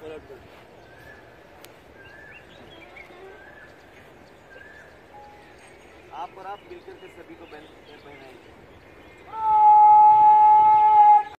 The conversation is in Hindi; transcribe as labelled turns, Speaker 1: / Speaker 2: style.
Speaker 1: आप और आप मिलकर के सभी को पहनाएँगे